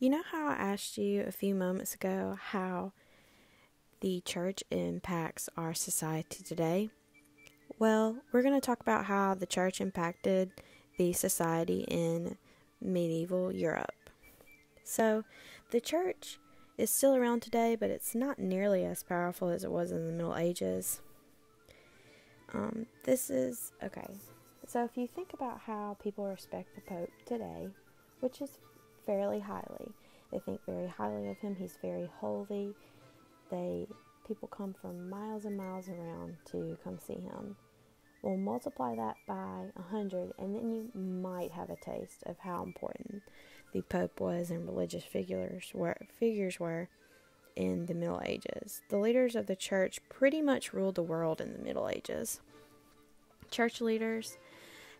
You know how I asked you a few moments ago how the church impacts our society today? Well, we're going to talk about how the church impacted the society in medieval Europe. So, the church is still around today, but it's not nearly as powerful as it was in the Middle Ages. Um, this is okay. So, if you think about how people respect the Pope today, which is fairly highly. They think very highly of him. He's very holy. They people come from miles and miles around to come see him. We'll multiply that by a hundred, and then you might have a taste of how important the Pope was and religious figures were figures were in the Middle Ages. The leaders of the church pretty much ruled the world in the Middle Ages. Church leaders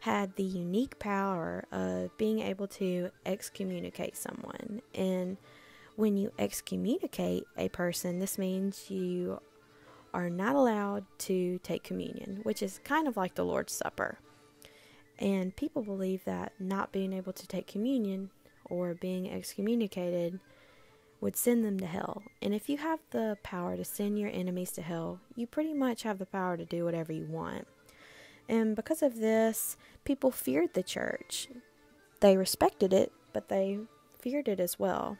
had the unique power of being able to excommunicate someone. And when you excommunicate a person, this means you are not allowed to take communion, which is kind of like the Lord's Supper. And people believe that not being able to take communion or being excommunicated would send them to hell. And if you have the power to send your enemies to hell, you pretty much have the power to do whatever you want. And because of this, people feared the church. They respected it, but they feared it as well.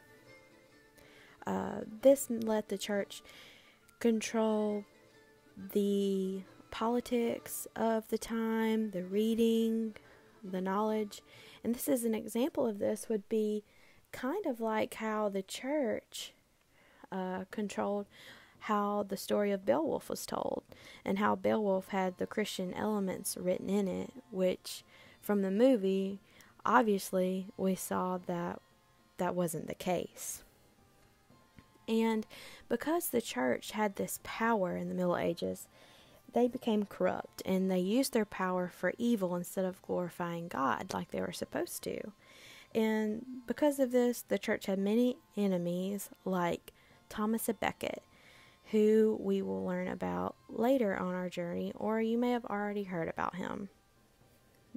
Uh, this let the church control the politics of the time, the reading, the knowledge. And this is an example of this would be kind of like how the church uh, controlled how the story of Beowulf was told and how Beowulf had the Christian elements written in it, which from the movie, obviously, we saw that that wasn't the case. And because the church had this power in the Middle Ages, they became corrupt and they used their power for evil instead of glorifying God like they were supposed to. And because of this, the church had many enemies like Thomas à Becket, who we will learn about later on our journey, or you may have already heard about him.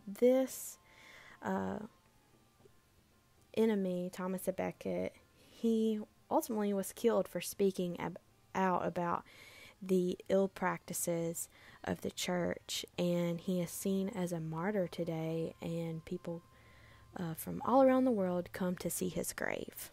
This uh, enemy, Thomas à Becket, he ultimately was killed for speaking ab- out about the ill practices of the church, and he is seen as a martyr today, and people uh, from all around the world come to see his grave.